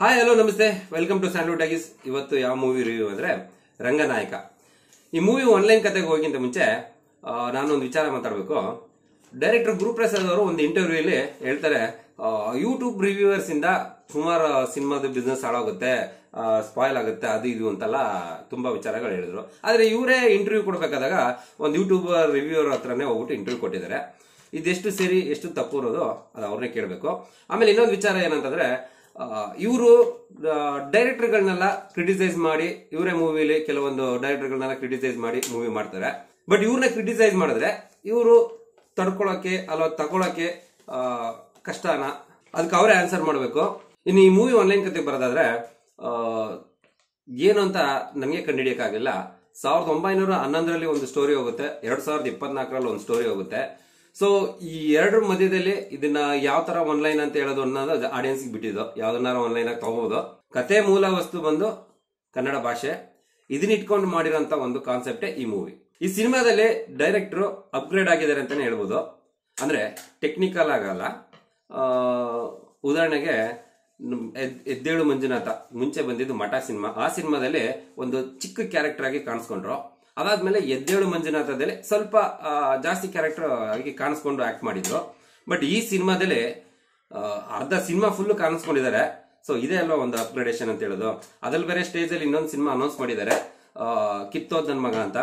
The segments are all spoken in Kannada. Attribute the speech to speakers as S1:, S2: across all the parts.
S1: ಹಾಯ್ ಹಲೋ ನಮಸ್ತೆ. ವೆಲ್ಕಮ್ ಟು ಸ್ಯಾಂಡ್ವುಡ್ ಟಾಗೀಸ್ ಇವತ್ತು ಯಾವ ಮೂವಿ ರಿವ್ಯೂ ಅಂದ್ರೆ ರಂಗನಾಯಕ. ಈ ಮೂವಿ ಆನ್ಲೈನ್ ಕತೆಗೆ ಹೋಗಿಂತ ಮುಂಚೆ ನಾನೊಂದು ವಿಚಾರ ಮಾತಾಡಬೇಕು. ಡೈರೆಕ್ಟರ್ ಗುರುಪ್ರಸಾದ್ ಅವರು ಒಂದು ಇಂಟರ್ವ್ಯೂಲಿ ಹೇಳ್ತಾರೆ ಯೂಟ್ಯೂಬ್ ರಿವ್ಯೂವರ್ಸ್ ಇಂದ ಸುಮಾರು ಸಿನಿಮಾದ ಬಿಸ್ನೆಸ್ ಹಾಳಾಗುತ್ತೆ ಸ್ಪಾಯ್ಲ್ ಆಗುತ್ತೆ, ಅದು ಇದು ಅಂತೆಲ್ಲ ತುಂಬಾ ವಿಚಾರಗಳು ಹೇಳಿದ್ರು. ಆದ್ರೆ ಇವರೇ ಇಂಟರ್ವ್ಯೂ ಕೊಡಬೇಕಾದಾಗ ಒಂದು ಯೂಟ್ಯೂಬರ್ ರಿವ್ಯೂವರ್ ಹತ್ರನೇ ಹೋಗ್ಬಿಟ್ಟು ಇಂಟರ್ವ್ಯೂ ಕೊಟ್ಟಿದ್ದಾರೆ. ಇದೆಷ್ಟು ಸರಿ, ಎಷ್ಟು ತಪ್ಪು ಇರೋದು ಅದು ಅವ್ರನ್ನೇ ಕೇಳಬೇಕು. ಆಮೇಲೆ ಇನ್ನೊಂದು ವಿಚಾರ ಏನಂತಂದ್ರೆ ಇವರು ಡೈರೆಕ್ಟರ್ಗಳನ್ನೆಲ್ಲ ಕ್ರಿಟಿಸೈಸ್ ಮಾಡಿ, ಇವರೇ ಮೂವಿಲಿ ಕೆಲವೊಂದು ಡೈರೆಕ್ಟರ್ಗಳನ್ನೆಲ್ಲ ಕ್ರಿಟಿಸೈಸ್ ಮಾಡಿ ಮೂವಿ ಮಾಡ್ತಾರೆ. ಬಟ್ ಇವ್ರನ್ನ ಕ್ರಿಟಿಸೈಸ್ ಮಾಡಿದ್ರೆ ಇವರು ತಡ್ಕೊಳಕ್ಕೆ ಅಲ್ಲ ತಗೊಳಕ್ಕೆ ಕಷ್ಟನ ಅದಕ್ಕೆ ಅವರೇ ಆನ್ಸರ್ ಮಾಡಬೇಕು. ಇನ್ನು ಈ ಮೂವಿ ಆನ್ಲೈನ್ ಕತೆ ಬರೋದಾದ್ರೆ ಏನು ಅಂತ ನನಗೆ ಕಂಡುಹಿಡಿಯಕ್ಕಾಗಿಲ್ಲ. ಸಾವಿರದ ಒಂಬೈನೂರ ಹನ್ನೊಂದರಲ್ಲಿ ಒಂದು ಸ್ಟೋರಿ ಹೋಗುತ್ತೆ, ಎರಡು ಸಾವಿರದ ಇಪ್ಪತ್ನಾಲ್ಕರಲ್ಲಿ ಒಂದು ಸ್ಟೋರಿ ಹೋಗುತ್ತೆ. ಸೊ ಈ ಎರಡರ ಮಧ್ಯದಲ್ಲಿ ಇದನ್ನ ಯಾವ ತರ ಆನ್ಲೈನ್ ಅಂತ ಹೇಳೋದು ಅನ್ನೋದು ಆಡಿಯನ್ಸ್ ಬಿಟ್ಟಿದ್ದು. ಯಾವ್ದನ್ನಾರ ಆನ್ಲೈನ್ ಆಗಿ ತಗೋಬಹುದು ಕತೆ ಮೂಲ ವಸ್ತು ಬಂದು ಕನ್ನಡ ಭಾಷೆ. ಇದನ್ನ ಇಟ್ಕೊಂಡು ಮಾಡಿರೋಂತ ಒಂದು ಕಾನ್ಸೆಪ್ಟೇ ಈ ಮೂವಿ ಈ ಸಿನಿಮಾದಲ್ಲಿ ಡೈರೆಕ್ಟರ್ ಅಪ್ಗ್ರೇಡ್ ಆಗಿದ್ದಾರೆ ಅಂತಾನೆ ಹೇಳ್ಬೋದು. ಅಂದ್ರೆ ಟೆಕ್ನಿಕಲ್ ಆಗಲ್ಲ. ಉದಾಹರಣೆಗೆ ಎದ್ದೇಳು ಮಂಜುನಾಥ ಮುಂಚೆ ಬಂದಿದ್ದು ಮಠ ಸಿನಿಮಾ. ಆ ಸಿನಿಮಾದಲ್ಲಿ ಒಂದು ಚಿಕ್ಕ ಕ್ಯಾರೆಕ್ಟರ್ ಆಗಿ ಕಾಣಿಸ್ಕೊಂಡ್ರು. ಅದಾದ್ಮೇಲೆ ಎದ್ದೇಳು ಮಂಜುನಾಥದಲ್ಲಿ ಸ್ವಲ್ಪ ಜಾಸ್ತಿ ಕ್ಯಾರೆಕ್ಟರ್ ಆಗಿ ಕಾಣಿಸ್ಕೊಂಡು ಆಕ್ಟ್ ಮಾಡಿದ್ರು. ಬಟ್ ಈ ಸಿನಿಮಾದಲ್ಲಿ ಅರ್ಧ ಸಿನಿಮಾ ಫುಲ್ ಕಾಣಿಸ್ಕೊಂಡಿದ್ದಾರೆ. ಸೊ ಇದೇ ಅಲ್ವಾ ಒಂದು ಅಪ್ಗ್ರೇಡೇಷನ್ ಅಂತ ಹೇಳೋದು? ಅದ್ರಲ್ಲಿ ಬೇರೆ ಸ್ಟೇಜ್ ಅಲ್ಲಿ ಇನ್ನೊಂದು ಸಿನಿಮಾ ಅನೌನ್ಸ್ ಮಾಡಿದ್ದಾರೆ. ಕಿತ್ತೋದ್ ನನ್ ಮಗ ಅಂತ.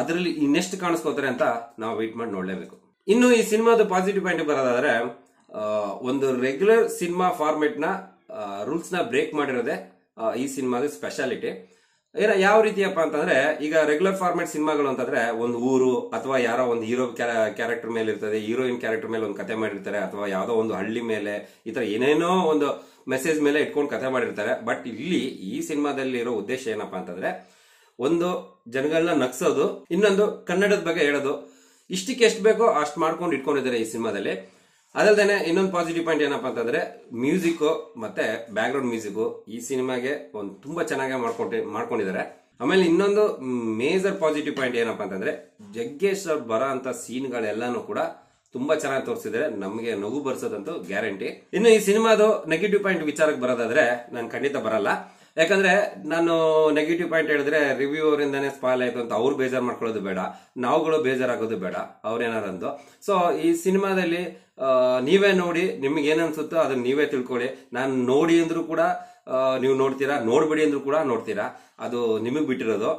S1: ಅದರಲ್ಲಿ ಇನ್ನೆಷ್ಟು ಕಾಣಿಸ್ಕೋತಾರೆ ಅಂತ ನಾವು ವೆಯ್ಟ್ ಮಾಡಿ ನೋಡ್ಲೇಬೇಕು. ಇನ್ನು ಈ ಸಿನಿಮಾದ ಪಾಸಿಟಿವ್ ಪಾಯಿಂಟ್ ಬರೋದಾದ್ರೆ ಒಂದು ರೆಗ್ಯುಲರ್ ಸಿನಿಮಾ ಫಾರ್ಮೆಟ್ನ ರೂಲ್ಸ್ನ ಬ್ರೇಕ್ ಮಾಡಿರೋದೇ ಈ ಸಿನಿಮಾದ ಸ್ಪೆಷಾಲಿಟಿ ಏನ, ಯಾವ ರೀತಿಯಪ್ಪ ಅಂತಂದ್ರೆ, ಈಗ ರೆಗ್ಯುಲರ್ ಫಾರ್ಮೆಟ್ ಸಿನಿಮಾಗಳು ಅಂತಂದ್ರೆ, ಒಂದು ಊರು ಅಥವಾ ಯಾರೋ ಒಂದು ಹೀರೋ ಕ್ಯಾರೆಕ್ಟರ್ ಮೇಲೆ ಇರ್ತದೆ ಹೀರೋಯಿನ್ ಕ್ಯಾರೆಕ್ಟರ್ ಮೇಲೆ ಒಂದು ಕತೆ ಮಾಡಿರ್ತಾರೆ, ಅಥವಾ ಯಾವುದೋ ಒಂದು ಹಳ್ಳಿ ಮೇಲೆ, ಈ ತರ ಏನೇನೋ ಒಂದು ಮೆಸೇಜ್ ಮೇಲೆ ಇಟ್ಕೊಂಡು ಕತೆ ಮಾಡಿರ್ತಾರೆ. ಬಟ್ ಇಲ್ಲಿ ಈ ಸಿನಿಮಾದಲ್ಲಿ ಇರೋ ಉದ್ದೇಶ ಏನಪ್ಪ ಅಂತಂದ್ರೆ, ಒಂದು ಜನಗಳನ್ನ ನಗ್ಸೋದು, ಇನ್ನೊಂದು ಕನ್ನಡದ ಬಗ್ಗೆ ಹೇಳೋದು. ಇಷ್ಟಕ್ಕೆ ಎಷ್ಟು ಬೇಕೋ ಅಷ್ಟು ಮಾಡ್ಕೊಂಡು ಇಟ್ಕೊಂಡಿದ್ದಾರೆ ಈ ಸಿನಿಮಾದಲ್ಲಿ. ಅದಲ್ದೇನೆ ಇನ್ನೊಂದು ಪಾಸಿಟಿವ್ ಪಾಯಿಂಟ್ ಏನಪ್ಪ ಅಂತಂದ್ರೆ ಮ್ಯೂಸಿಕ್ ಮತ್ತೆ ಬ್ಯಾಕ್ ಗ್ರೌಂಡ್ ಮ್ಯೂಸಿಕ್ ಈ ಸಿನಿಮಾಗೆ ಒಂದು ತುಂಬಾ ಚೆನ್ನಾಗಿ ಮಾಡ್ಕೊಂಡು ಮಾಡ್ಕೊಂಡಿದ್ದಾರೆ ಆಮೇಲೆ ಇನ್ನೊಂದು ಮೇಜರ್ ಪಾಸಿಟಿವ್ ಪಾಯಿಂಟ್ ಏನಪ್ಪಾ ಅಂತಂದ್ರೆ, ಜಗ್ಗೇಶ್ ಅವ್ರು ಬರೋ ಅಂತ ಸೀನ್ಗಳೆಲ್ಲಾನು ಕೂಡ ತುಂಬಾ ಚೆನ್ನಾಗಿ ತೋರಿಸಿದ್ರೆ. ನಮಗೆ ನಗು ಬರ್ಸೋದಂತೂ ಗ್ಯಾರಂಟಿ. ಇನ್ನು ಈ ಸಿನಿಮಾದು ನೆಗೆಟಿವ್ ಪಾಯಿಂಟ್ ವಿಚಾರಕ್ಕೆ ಬರೋದಾದ್ರೆ, ನಾನು ಖಂಡಿತ ಬರಲ್ಲ. ಯಾಕಂದ್ರೆ ನಾನು ನೆಗೆಟಿವ್ ಪಾಯಿಂಟ್ ಹೇಳಿದ್ರೆ ರಿವ್ಯೂ ಅವರಿಂದಾನೇ ಸ್ಪಾಯ್ಲ್ ಆಯ್ತು ಅಂತ ಅವ್ರು ಬೇಜಾರ್ ಮಾಡ್ಕೊಳ್ಳೋದು ಬೇಡ, ನಾವುಗಳು ಬೇಜಾರಾಗೋದು ಬೇಡ, ಅವ್ರೇನಾರಂದು. ಸೊ ಈ ಸಿನಿಮಾದಲ್ಲಿ ನೀವೇ ನೋಡಿ ನಿಮ್ಗೆ ಏನ್ ಅನ್ಸುತ್ತೋ ಅದನ್ನ ನೀವೇ ತಿಳ್ಕೊಳ್ಳಿ. ನಾನು ನೋಡಿ ಅಂದ್ರೂ ಕೂಡ ನೀವು ನೋಡ್ತೀರಾ, ನೋಡ್ಬೇಡಿ ಅಂದ್ರೂ ಕೂಡ ನೋಡ್ತೀರಾ. ಅದು ನಿಮಗ್ ಬಿಟ್ಟಿರೋದು.